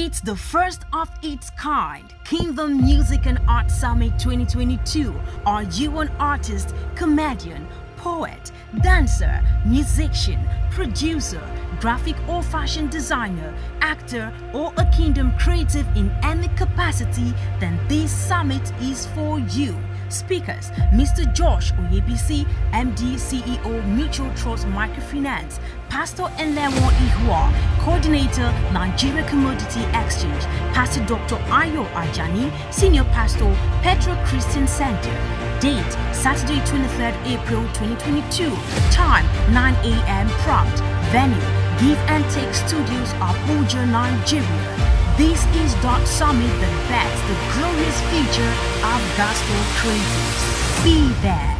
It's the first of its kind, Kingdom Music and Art Summit 2022. Are you an artist, comedian, poet, dancer, musician, producer, graphic or fashion designer, actor, or a kingdom creative in any capacity? Then this summit is for you. Speakers Mr. Josh Oyebisi, MD CEO Mutual Trust Microfinance, Pastor Enlewon Ihua, Coordinator Nigeria Commodity Exchange, Pastor Dr. Ayo Ajani, Senior Pastor Petro Christian Center. Date Saturday 23rd April 2022. Time 9 a.m. prompt. Venue Give and Take Studios, Abuja, Nigeria. This is Dot Summit the best, future of gospel creatives. Be there.